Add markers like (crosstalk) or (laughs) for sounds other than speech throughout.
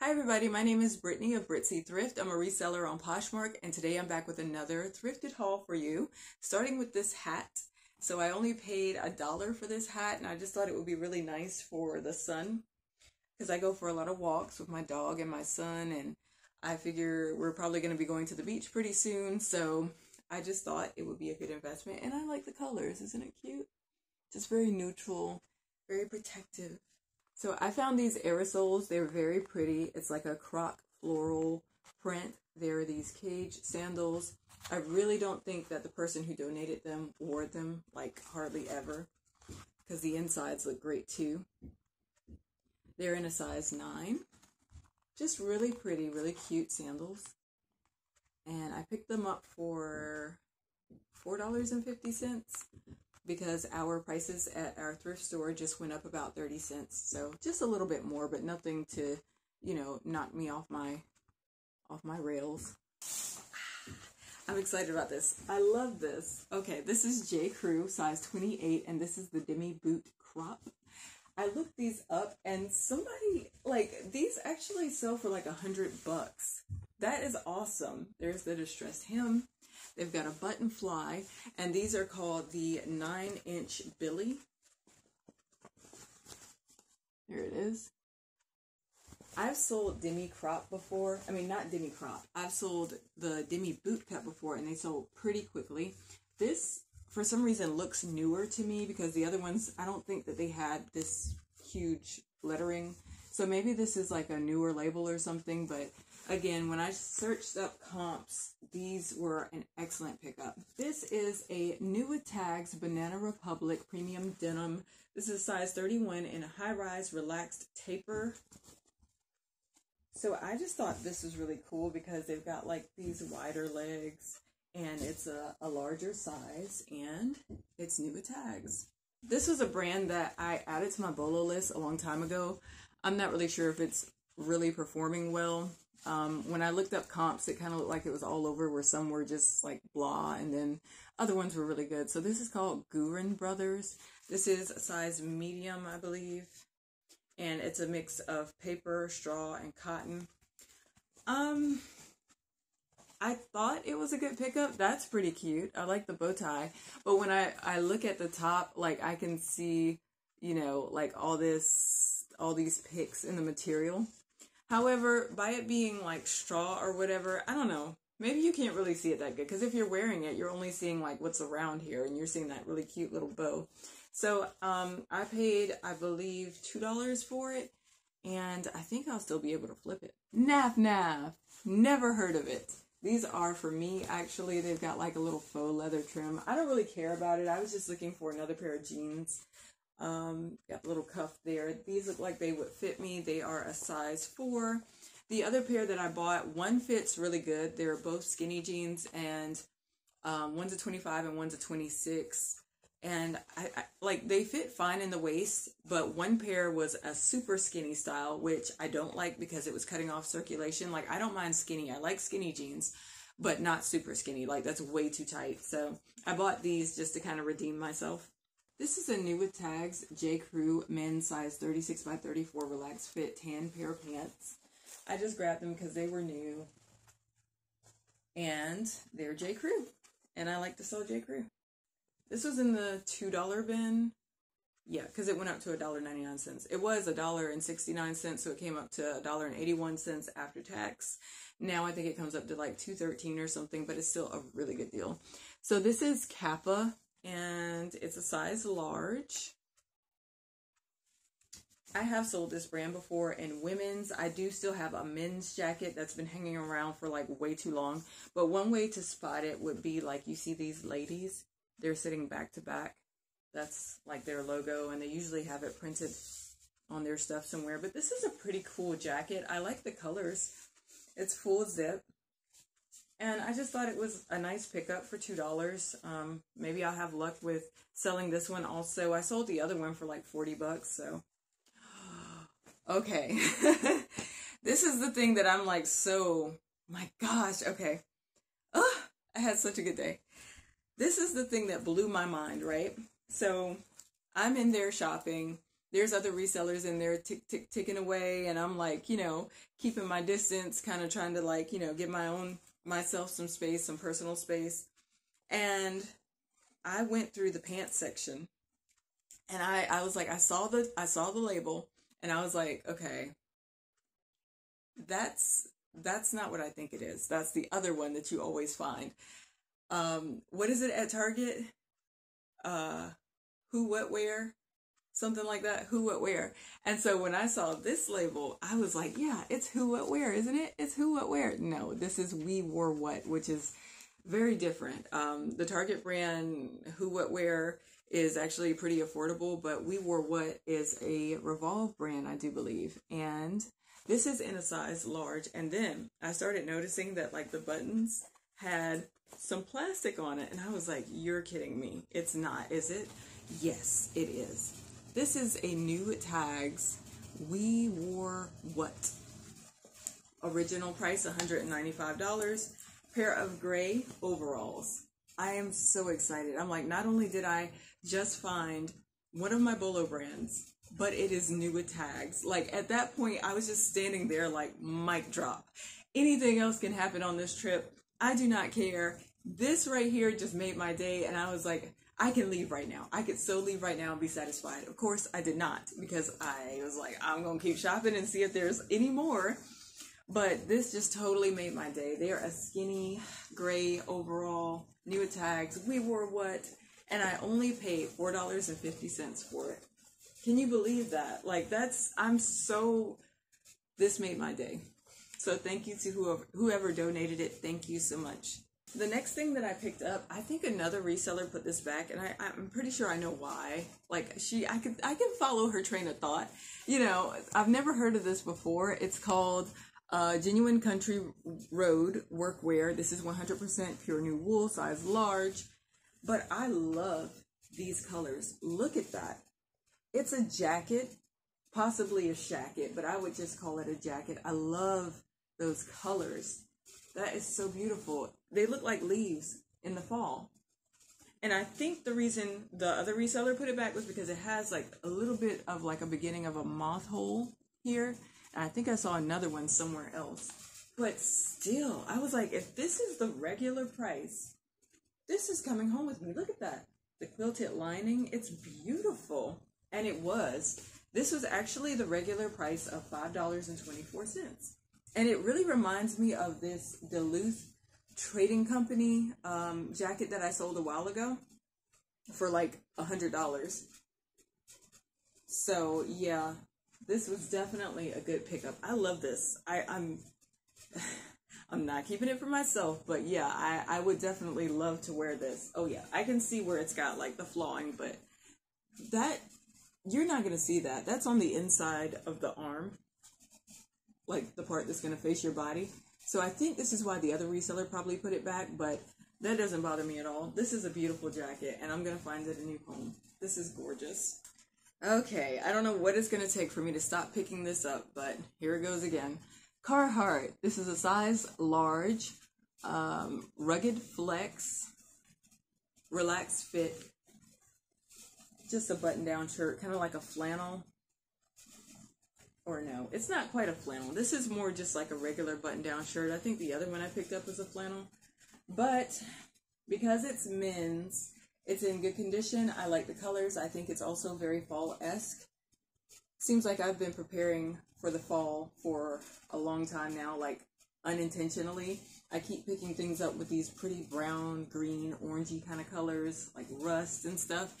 Hi everybody, my name is Brittany of Britsy Thrift. I'm a reseller on Poshmark and today I'm back with another thrifted haul for you, starting with this hat. So I only paid a dollar for this hat and I just thought it would be really nice for the sun because I go for a lot of walks with my dog and my son and I figure we're probably going to be going to the beach pretty soon. So I just thought it would be a good investment and I like the colors. Isn't it cute? Just very neutral, very protective. So I found these aerosoles. They're very pretty. It's like a croc floral print. There are these cage sandals. I really don't think that the person who donated them wore them like hardly ever because the insides look great too. They're in a size 9. Just really pretty, really cute sandals. And I picked them up for $4.50 because our prices at our thrift store just went up about 30 cents. So just a little bit more, but nothing to, you know, knock me off my off my rails. (sighs) I'm excited about this. I love this. Okay, this is J. Crew, size 28, and this is the Demi Boot Crop. I looked these up and somebody like these actually sell for like a hundred bucks. That is awesome. There's the distressed hem. They've got a button fly, and these are called the 9 inch Billie. There it is. I've sold demi crop before. I mean, not demi crop. I've sold the demi boot cut before, and they sold pretty quickly. This, for some reason, looks newer to me because the other ones, I don't think that they had this huge lettering. So maybe this is like a newer label or something, but Again, when I searched up comps, these were an excellent pickup. This is a New Tags Banana Republic Premium Denim. This is size 31 in a high-rise relaxed taper. So I just thought this was really cool because they've got like these wider legs and it's a, a larger size and it's New Tags. This was a brand that I added to my Bolo list a long time ago. I'm not really sure if it's really performing well. Um, when I looked up comps, it kind of looked like it was all over, where some were just like blah, and then other ones were really good. So this is called Goorin Brothers. This is a size medium, I believe, and it's a mix of paper, straw, and cotton. Um, I thought it was a good pickup. That's pretty cute. I like the bow tie, but when I I look at the top, like I can see, you know, like all this, all these picks in the material However, by it being like straw or whatever, I don't know. Maybe you can't really see it that good because if you're wearing it, you're only seeing like what's around here and you're seeing that really cute little bow. So um, I paid, I believe, $2 for it and I think I'll still be able to flip it. Naf Naf. Never heard of it. These are for me, actually. They've got like a little faux leather trim. I don't really care about it. I was just looking for another pair of jeans um, got a little cuff there. These look like they would fit me. They are a size 4. The other pair that I bought, one fits really good. They're both skinny jeans, and um, one's a 25 and one's a 26. And I, I, like they fit fine in the waist, but one pair was a super skinny style, which I don't like because it was cutting off circulation. Like I don't mind skinny. I like skinny jeans, but not super skinny. Like that's way too tight. So I bought these just to kind of redeem myself. This is a new with tags J. Crew men's size 36 by 34 relaxed fit tan pair of pants. I just grabbed them because they were new. And they're J. Crew. And I like to sell J. Crew. This was in the $2 bin. Yeah, because it went up to $1.99. It was $1.69, so it came up to $1.81 after tax. Now I think it comes up to like 213 or something, but it's still a really good deal. So this is Kappa and it's a size large. I have sold this brand before in women's. I do still have a men's jacket that's been hanging around for like way too long. But one way to spot it would be like you see these ladies, they're sitting back to back. That's like their logo, and they usually have it printed on their stuff somewhere. But this is a pretty cool jacket. I like the colors. It's full zip. And I just thought it was a nice pickup for $2. Um, maybe I'll have luck with selling this one also. I sold the other one for like 40 bucks, so. (gasps) okay. (laughs) this is the thing that I'm like so, my gosh, okay. Oh, I had such a good day. This is the thing that blew my mind, right? So I'm in there shopping there's other resellers in there tick tick ticking away and i'm like you know keeping my distance kind of trying to like you know get my own myself some space some personal space and i went through the pants section. And i i was like i saw the i saw the label and i was like okay that's that's not what i think it is. That's the other one that you always find. Um what is it at target? Uh who what where something like that who what where. And so when i saw this label i was like yeah it's who what where isn't it? It's who what where. No this is we wore what which is very different. Um, the target brand who what where is actually pretty affordable but we wore what is a revolve brand i do believe. And this is in a size large. And then i started noticing that like the buttons had some plastic on it. And i was like you're kidding me. It's not is it? Yes it is this is a new tags. We wore what? Original price $195. Pair of gray overalls. I am so excited. I'm like, not only did I just find one of my Bolo brands, but it is new with tags. Like at that point, I was just standing there like mic drop. Anything else can happen on this trip. I do not care. This right here just made my day, and I was like, I can leave right now. I could so leave right now and be satisfied. Of course, I did not because I was like, I'm going to keep shopping and see if there's any more. But this just totally made my day. They're a skinny gray overall, new tags. We wore what? And I only paid $4.50 for it. Can you believe that? Like, that's, I'm so, this made my day. So thank you to whoever, whoever donated it. Thank you so much. The next thing that I picked up, I think another reseller put this back, and I, I'm pretty sure I know why. Like she, I could, I can follow her train of thought. You know, I've never heard of this before. It's called uh, Genuine Country Road Workwear. This is 100% pure new wool, size large. But I love these colors. Look at that. It's a jacket, possibly a shacket, but I would just call it a jacket. I love those colors. That is so beautiful. They look like leaves in the fall. And I think the reason the other reseller put it back was because it has like a little bit of like a beginning of a moth hole here. And I think I saw another one somewhere else. But still, I was like, if this is the regular price, this is coming home with me. Look at that. The quilted lining, it's beautiful. And it was. This was actually the regular price of $5.24. And it really reminds me of this Duluth trading company um, jacket that I sold a while ago for like a hundred dollars. So yeah, this was definitely a good pickup. I love this. I, I'm (laughs) I'm not keeping it for myself, but yeah, I, I would definitely love to wear this. Oh yeah, I can see where it's got like the flawing, but that you're not gonna see that. That's on the inside of the arm, like the part that's gonna face your body. So I think this is why the other reseller probably put it back, but that doesn't bother me at all. This is a beautiful jacket, and I'm going to find it a new home. This is gorgeous. Okay, I don't know what it's going to take for me to stop picking this up, but here it goes again. Carhartt. This is a size large, um, rugged flex, relaxed fit. Just a button down shirt, kind of like a flannel or no, it's not quite a flannel. This is more just like a regular button-down shirt. I think the other one I picked up was a flannel. But because it's men's, it's in good condition. I like the colors. I think it's also very fall-esque. Seems like I've been preparing for the fall for a long time now, like unintentionally. I keep picking things up with these pretty brown, green, orangey kind of colors, like rust and stuff.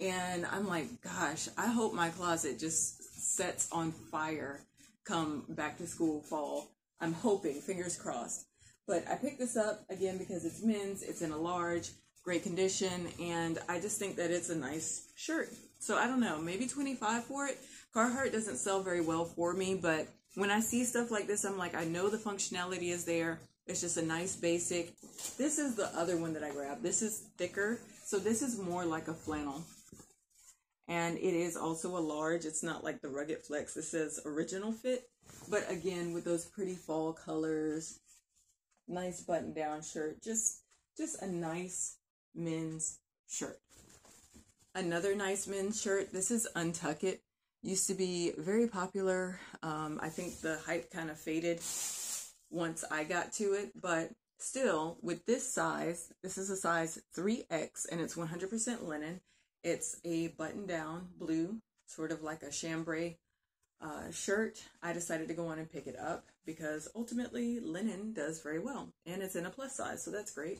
And I'm like, gosh, I hope my closet just sets on fire come back to school fall. I'm hoping, fingers crossed. But I picked this up again because it's men's, it's in a large, great condition, and I just think that it's a nice shirt. So I don't know, maybe 25 for it. Carhartt doesn't sell very well for me, but when I see stuff like this, I'm like, I know the functionality is there. It's just a nice basic. This is the other one that I grabbed. This is thicker, so this is more like a flannel and it is also a large. It's not like the Rugged Flex. It says original fit, but again with those pretty fall colors, nice button down shirt, just just a nice men's shirt. Another nice men's shirt. This is Untuck It. used to be very popular. Um, I think the hype kind of faded once I got to it, but still, with this size, this is a size 3X and it's 100% linen. It's a button down blue, sort of like a chambray uh, shirt. I decided to go on and pick it up because ultimately linen does very well and it's in a plus size, so that's great.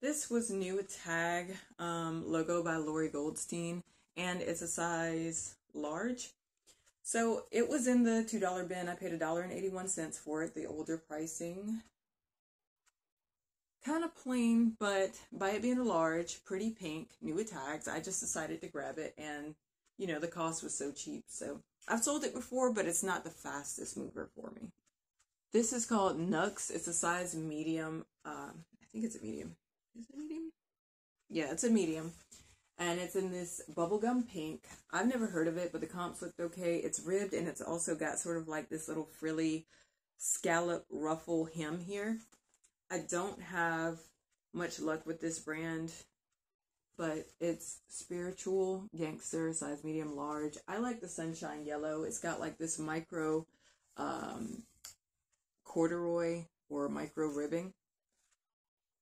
This was new tag um, logo by Lori Goldstein and it's a size large. So it was in the $2 bin. I paid $1.81 for it, the older pricing. Kind of plain, but by it being a large, pretty pink, new with tags, I just decided to grab it and, you know, the cost was so cheap. So I've sold it before, but it's not the fastest mover for me. This is called Nux. It's a size medium. Uh, I think it's a medium. Is it medium? Yeah, it's a medium and it's in this bubblegum pink. I've never heard of it, but the comps looked okay. It's ribbed and it's also got sort of like this little frilly scallop ruffle hem here. I don't have much luck with this brand, but it's spiritual gangster size medium large. I like the sunshine yellow. It's got like this micro um, corduroy or micro ribbing.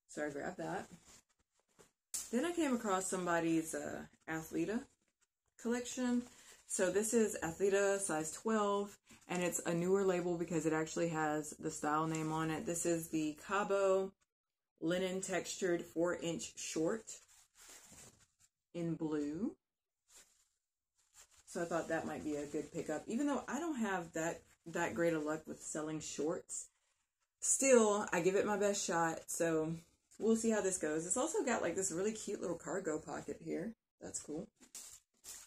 So I grabbed that. Then I came across somebody's uh, Athleta collection. So this is Athleta size 12, and it's a newer label because it actually has the style name on it. This is the Cabo linen textured 4 inch short in blue. So I thought that might be a good pickup. Even though I don't have that, that great of luck with selling shorts, still, I give it my best shot. So we'll see how this goes. It's also got like this really cute little cargo pocket here. That's cool.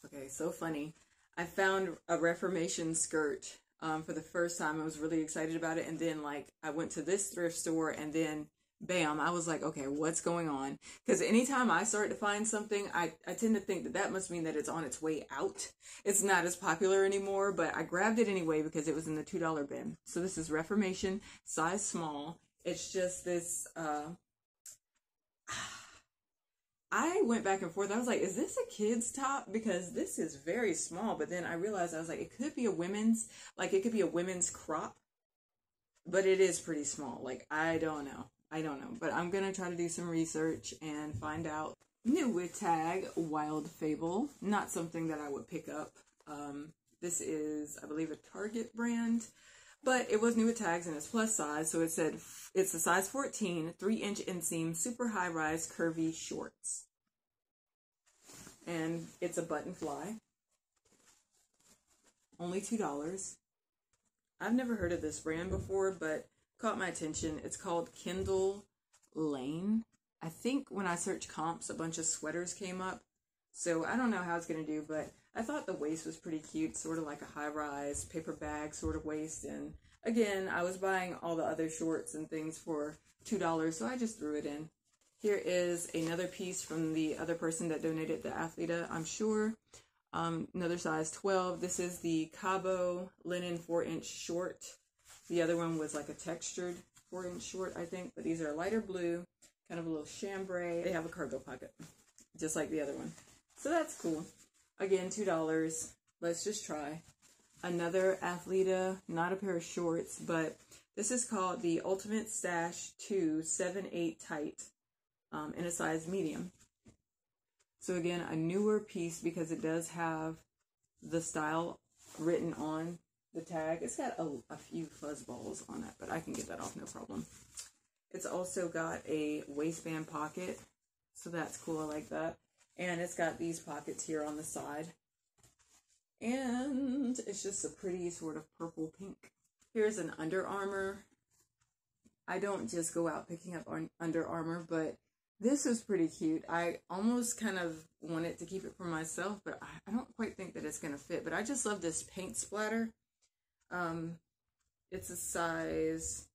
Okay, so funny. I found a Reformation skirt um, for the first time. I was really excited about it. And then like I went to this thrift store and then bam, I was like, okay, what's going on? Because anytime I start to find something, I, I tend to think that that must mean that it's on its way out. It's not as popular anymore, but I grabbed it anyway because it was in the $2 bin. So this is Reformation, size small. It's just this uh, I went back and forth. I was like, is this a kid's top? Because this is very small. But then I realized I was like, it could be a women's, like it could be a women's crop, but it is pretty small. Like, I don't know. I don't know. But I'm going to try to do some research and find out. New with tag Wild Fable. Not something that I would pick up. Um, this is, I believe, a Target brand. But it was new with tags and it's plus size, so it said it's a size 14, 3 inch inseam, super high rise, curvy shorts. And it's a button fly. Only $2. I've never heard of this brand before, but caught my attention. It's called Kindle Lane. I think when I searched comps, a bunch of sweaters came up. So I don't know how it's going to do, but I thought the waist was pretty cute, sort of like a high rise paper bag sort of waist. And again, I was buying all the other shorts and things for $2, so I just threw it in. Here is another piece from the other person that donated the Athleta, I'm sure. Um, another size 12. This is the Cabo linen 4 inch short. The other one was like a textured 4 inch short, I think, but these are lighter blue, kind of a little chambray. They have a cargo pocket, just like the other one. So that's cool. Again, $2. Let's just try. Another Athleta, not a pair of shorts, but this is called the Ultimate Stash 2 7-8 Tight um, in a size medium. So again, a newer piece because it does have the style written on the tag. It's got a, a few fuzz balls on it, but I can get that off no problem. It's also got a waistband pocket, so that's cool. I like that. And it's got these pockets here on the side. And it's just a pretty sort of purple pink. Here's an Under Armour. I don't just go out picking up on Under Armour, but this is pretty cute. I almost kind of wanted to keep it for myself, but I, I don't quite think that it's going to fit. But I just love this paint splatter. Um, it's a size,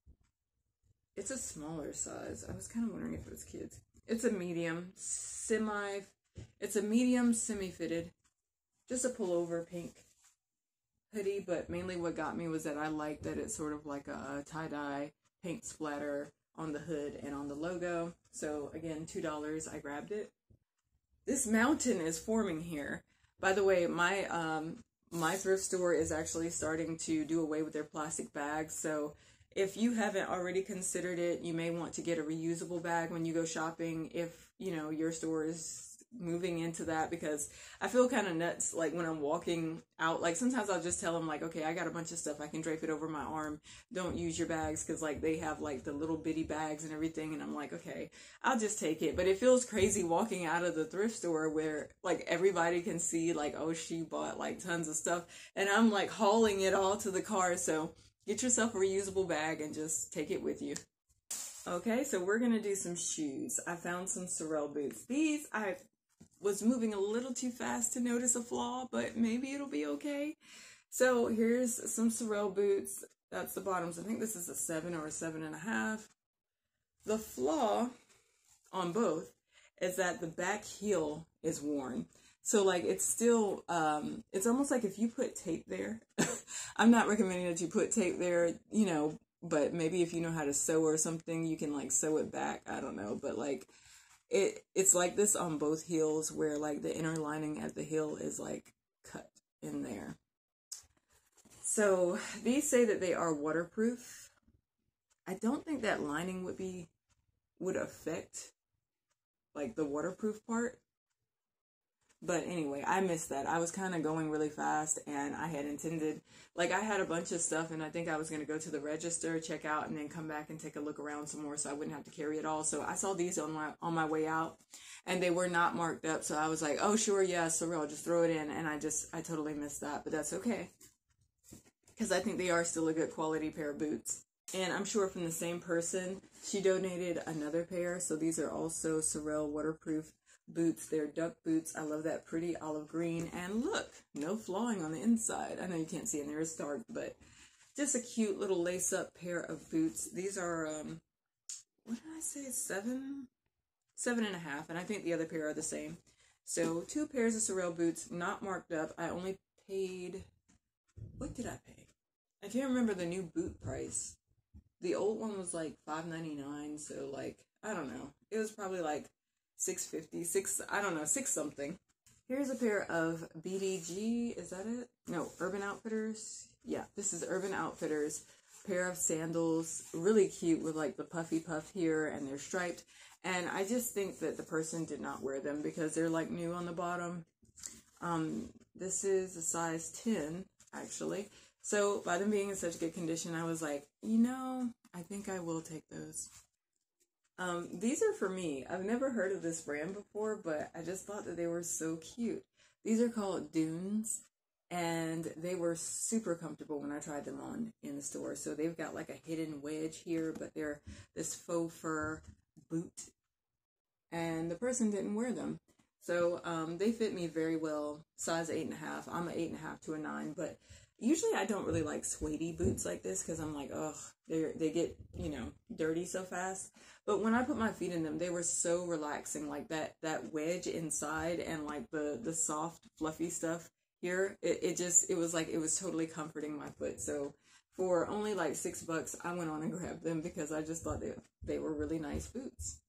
it's a smaller size. I was kind of wondering if it was kids. It's a medium, semi it's a medium semi-fitted, just a pullover pink hoodie, but mainly what got me was that I like that it's sort of like a tie-dye paint splatter on the hood and on the logo. So again, $2, I grabbed it. This mountain is forming here. By the way, my um, my thrift store is actually starting to do away with their plastic bags. So if you haven't already considered it, you may want to get a reusable bag when you go shopping if, you know, your store is moving into that because I feel kind of nuts like when I'm walking out like sometimes I'll just tell them like okay I got a bunch of stuff. I can drape it over my arm. Don't use your bags cuz like they have like the little bitty bags and everything and I'm like okay I'll just take it. But it feels crazy walking out of the thrift store where like everybody can see like oh she bought like tons of stuff and I'm like hauling it all to the car. So get yourself a reusable bag and just take it with you. Okay, so we're gonna do some shoes. I found some Sorel boots. These I was moving a little too fast to notice a flaw, but maybe it'll be okay. So here's some Sorel boots. That's the bottoms. I think this is a seven or a seven and a half. The flaw on both is that the back heel is worn. So like it's still um it's almost like if you put tape there. (laughs) I'm not recommending that you put tape there, you know, but maybe if you know how to sew or something, you can like sew it back. I don't know, but like it it's like this on both heels where like the inner lining at the heel is like cut in there. So these say that they are waterproof. I don't think that lining would be would affect like the waterproof part. But anyway, I missed that. I was kind of going really fast and I had intended, like, I had a bunch of stuff and I think I was going to go to the register, check out, and then come back and take a look around some more so I wouldn't have to carry it all. So I saw these on my, on my way out and they were not marked up. So I was like, oh, sure, yeah, Sorel, just throw it in. And I just, I totally missed that, but that's okay. Because I think they are still a good quality pair of boots. And I'm sure from the same person, she donated another pair. So these are also Sorel waterproof boots. They're duck boots. I love that pretty olive green. And look, no flawing on the inside. I know you can't see it there, it's dark, but just a cute little lace-up pair of boots. These are, um, what did I say, seven? Seven and a half, and I think the other pair are the same. So two pairs of Sorel boots, not marked up. I only paid, what did I pay? I can't remember the new boot price. The old one was like five ninety nine, so like I don't know. It was probably like 650, six, I don't know, six something. Here's a pair of BDG, is that it? No, Urban Outfitters. Yeah, this is Urban Outfitters. Pair of sandals, really cute with like the puffy puff here and they're striped. And I just think that the person did not wear them because they're like new on the bottom. Um, this is a size 10, actually. So by them being in such good condition, I was like, you know, I think I will take those. Um, these are for me. I've never heard of this brand before, but I just thought that they were so cute. These are called Dunes, and they were super comfortable when I tried them on in the store. So they've got like a hidden wedge here, but they're this faux fur boot, and the person didn't wear them. So um, they fit me very well, size eight and a half. I'm an eight and a half to a nine, but usually I don't really like suede boots like this because I'm like, ugh, they they get you know dirty so fast. But when I put my feet in them, they were so relaxing. Like that that wedge inside and like the the soft fluffy stuff here, it, it just it was like it was totally comforting my foot. So for only like six bucks, I went on and grabbed them because I just thought they they were really nice boots.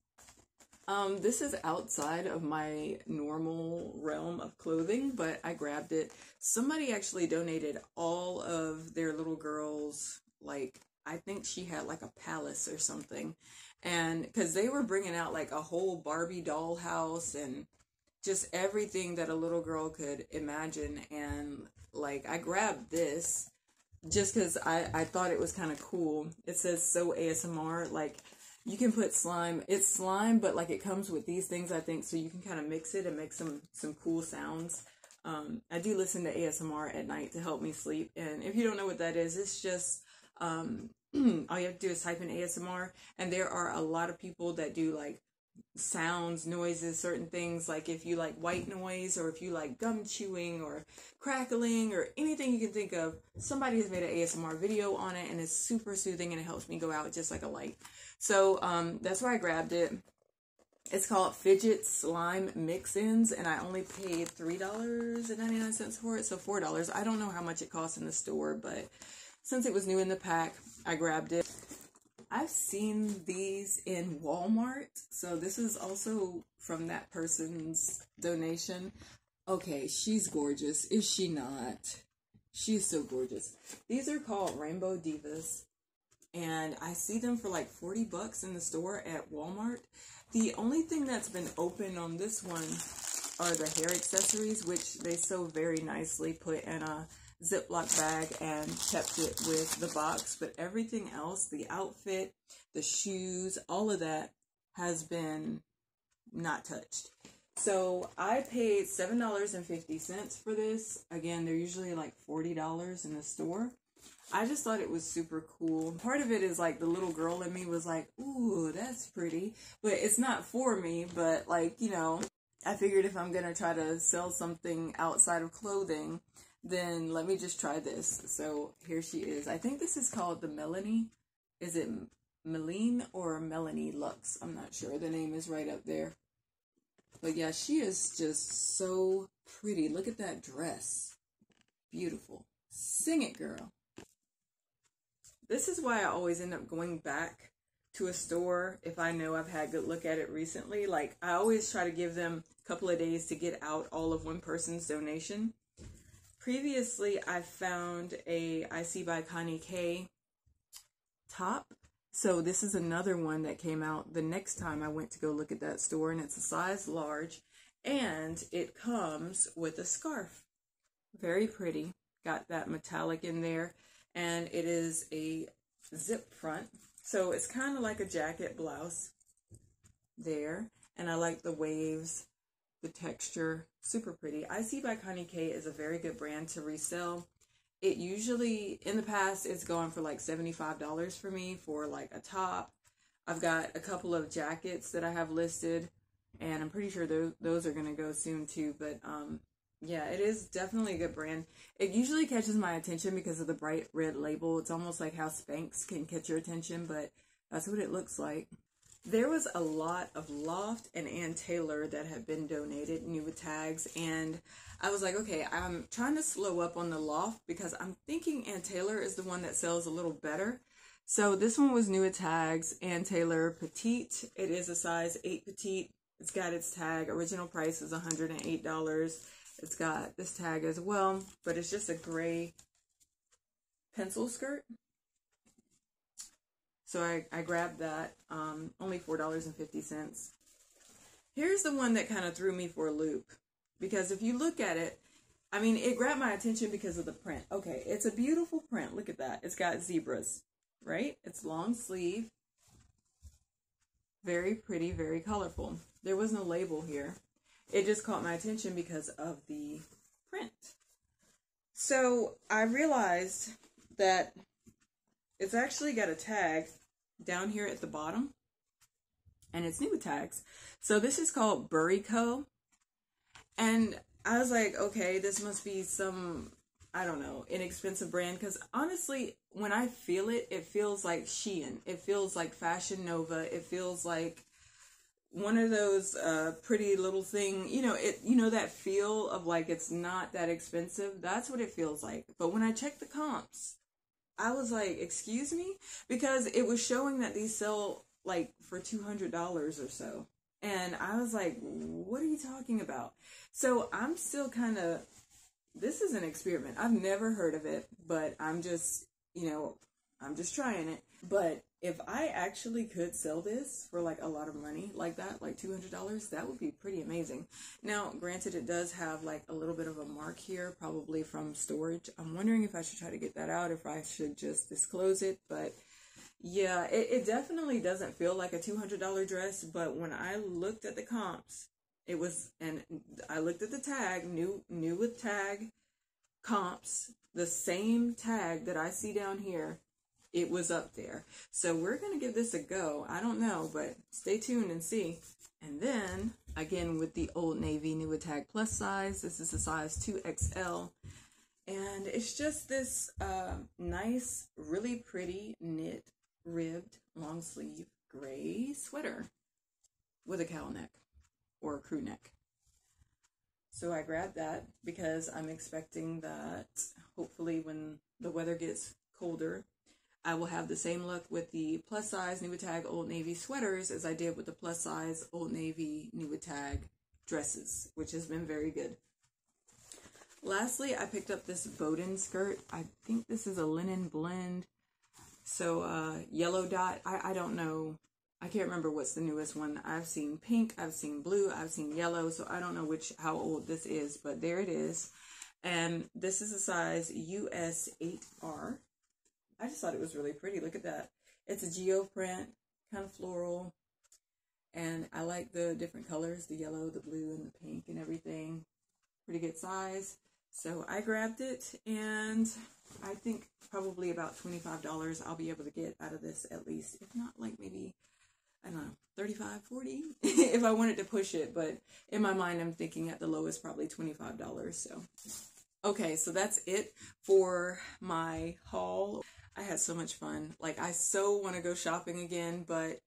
Um, this is outside of my normal realm of clothing, but I grabbed it. Somebody actually donated all of their little girls, like, I think she had like a palace or something. And because they were bringing out like a whole Barbie doll house and just everything that a little girl could imagine. And like, I grabbed this just because I, I thought it was kind of cool. It says so ASMR, like, you can put slime. It's slime, but like it comes with these things, I think, so you can kind of mix it and make some some cool sounds. Um, I do listen to ASMR at night to help me sleep, and if you don't know what that is, it's just um, (clears throat) all you have to do is type in ASMR, and there are a lot of people that do like sounds, noises, certain things. Like if you like white noise, or if you like gum chewing, or crackling, or anything you can think of, somebody has made an ASMR video on it, and it's super soothing, and it helps me go out just like a light. So um, that's where I grabbed it. It's called Fidget Slime Mix-Ins, and I only paid $3.99 for it, so $4. I don't know how much it costs in the store, but since it was new in the pack, I grabbed it. I've seen these in Walmart, so this is also from that person's donation. Okay, she's gorgeous, is she not? She's so gorgeous. These are called Rainbow Divas, and I see them for like 40 bucks in the store at Walmart. The only thing that's been open on this one are the hair accessories, which they so very nicely put in a Ziploc bag and kept it with the box. But everything else, the outfit, the shoes, all of that has been not touched. So I paid $7.50 for this. Again, they're usually like $40 in the store. I just thought it was super cool. Part of it is like the little girl in me was like, ooh, that's pretty. But it's not for me, but like, you know, I figured if I'm going to try to sell something outside of clothing, then let me just try this. So here she is. I think this is called the Melanie. Is it Meline or Melanie Lux? I'm not sure. The name is right up there. But yeah, she is just so pretty. Look at that dress. Beautiful. Sing it, girl. This is why I always end up going back to a store if I know I've had good look at it recently. Like I always try to give them a couple of days to get out all of one person's donation. Previously, I found a IC by Connie K top so this is another one that came out the next time I went to go look at that store and it's a size large and it comes with a scarf. Very pretty. Got that metallic in there and it is a zip front. So it's kind of like a jacket blouse there and I like the waves, the texture, super pretty. IC by Connie K is a very good brand to resell. It usually in the past it's gone for like $75 for me for like a top. I've got a couple of jackets that i have listed and i'm pretty sure those, those are going to go soon too but um yeah it is definitely a good brand. It usually catches my attention because of the bright red label. It's almost like how spanx can catch your attention but that's what it looks like there was a lot of Loft and Ann Taylor that had been donated new with tags and I was like, okay, I'm trying to slow up on the Loft because I'm thinking Ann Taylor is the one that sells a little better. So this one was new with tags, Ann Taylor Petite. It is a size 8 Petite. It's got its tag. Original price is $108. It's got this tag as well, but it's just a gray pencil skirt. So I, I grabbed that, um, only $4.50. Here's the one that kind of threw me for a loop. Because if you look at it, I mean, it grabbed my attention because of the print. Okay, it's a beautiful print. Look at that. It's got zebras, right? It's long sleeve. Very pretty, very colorful. There was no label here. It just caught my attention because of the print. So I realized that it's actually got a tag down here at the bottom. And it's new tags. So this is called Burrico. And I was like, okay, this must be some, I don't know, inexpensive brand. Because honestly, when I feel it, it feels like Shein. It feels like Fashion Nova. It feels like one of those uh, pretty little thing, you know, it, you know, that feel of like it's not that expensive. That's what it feels like. But when I check the comps, I was like, excuse me? Because it was showing that these sell like for $200 or so. And I was like, what are you talking about? So I'm still kind of, this is an experiment. I've never heard of it, but I'm just, you know, I'm just trying it. But if I actually could sell this for like a lot of money like that, like $200, that would be pretty amazing. Now, granted, it does have like a little bit of a mark here, probably from storage. I'm wondering if I should try to get that out, if I should just disclose it, but yeah, it, it definitely doesn't feel like a $200 dress, but when I looked at the comps, it was, and I looked at the tag, new, new with tag comps, the same tag that I see down here it was up there. So we're going to give this a go. I don't know, but stay tuned and see. And then, again, with the Old Navy New Tag Plus size, this is a size 2XL. And it's just this uh, nice, really pretty knit, ribbed, long sleeve gray sweater with a cowl neck or a crew neck. So I grabbed that because I'm expecting that hopefully when the weather gets colder, I will have the same look with the plus size New Tag Old Navy sweaters as I did with the plus size Old Navy New Tag dresses, which has been very good. Lastly, I picked up this Boden skirt. I think this is a linen blend. So, uh, yellow dot. I, I don't know. I can't remember what's the newest one. I've seen pink, I've seen blue, I've seen yellow. So I don't know which, how old this is, but there it is. And this is a size US 8R. I just thought it was really pretty. Look at that. It's a geo print, kind of floral. And I like the different colors, the yellow, the blue, and the pink and everything. Pretty good size. So I grabbed it and I think probably about $25 I'll be able to get out of this at least. If not like maybe, I don't know, 35 40 (laughs) if I wanted to push it. But in my mind, I'm thinking at the lowest probably $25. So, okay, so that's it for my haul. I had so much fun. Like, I so want to go shopping again, but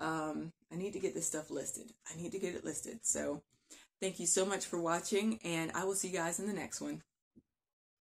um, I need to get this stuff listed. I need to get it listed. So, Thank you so much for watching, and I will see you guys in the next one.